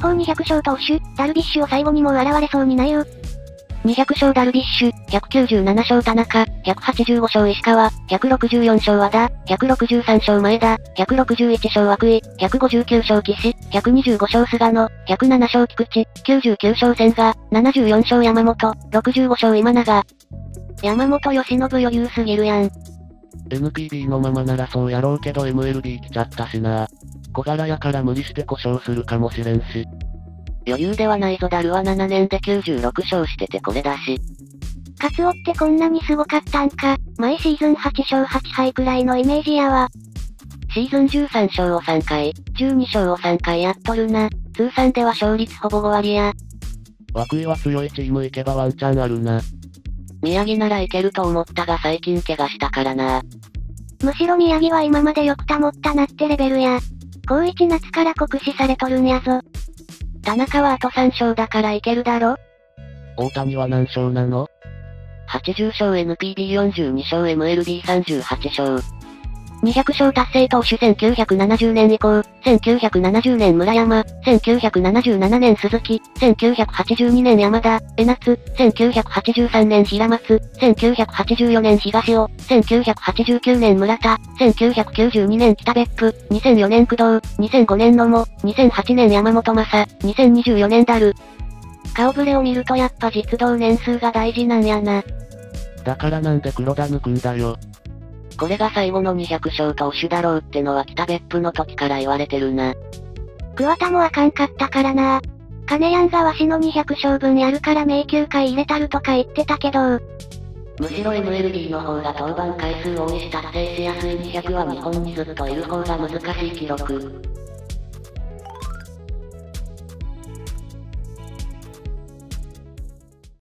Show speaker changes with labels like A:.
A: 地方200勝投手、ダルビッシュを最後にもう現れそうにないよ。
B: 200勝ダルビッシュ、197勝田中、185勝石川、164勝和田、163勝前田、161勝涌井、159勝岸、125勝菅野、107勝菊池、99勝千賀、74勝山本、65勝今永。山本由伸余裕すぎるやん。
C: NPB のままならそうやろうけど MLB 来ちゃったしな。小柄やから無理して故障するかもしれんし。
B: 余裕ではないぞダルは7年で96勝しててこれだし。
A: カツオってこんなにすごかったんか。毎シーズン8勝8敗くらいのイメージやわ。
B: シーズン13勝を3回、12勝を3回やっとるな。通算では勝率ほぼ5割や。
C: 涌井は強いチーム行けばワンチャンあるな。
B: 宮城ならいけると思ったが最近怪我したからな。
A: むしろ宮城は今までよく保ったなってレベルや。高一夏から酷使されとるんやぞ。
B: 田中はあと3勝だからいけるだろ？
C: 大谷は何勝なの
B: ?80 勝 NPB42 勝 MLB38 勝。200勝達成投手1970年以降、1970年村山、1977年鈴木、1982年山田、江夏、1983年平松、1984年東尾、1989年村田、1992年北別府、2004年工藤、2005年野茂、2008年山本正、2024年ダル。顔ぶれを見るとやっぱ実動年数が大事なんやな。
C: だからなんで黒田抜くんだよ。
B: これが最後の200勝投手だろうってのは北別府の時から言われてるな。
A: 桑田もあかんかったからな。金やんがわしの200勝分やるから迷宮会入れたるとか言ってたけど、
B: むしろ MLB の方が登板回数多いし達成しやすい200は日本にずっといる方が難しい記録。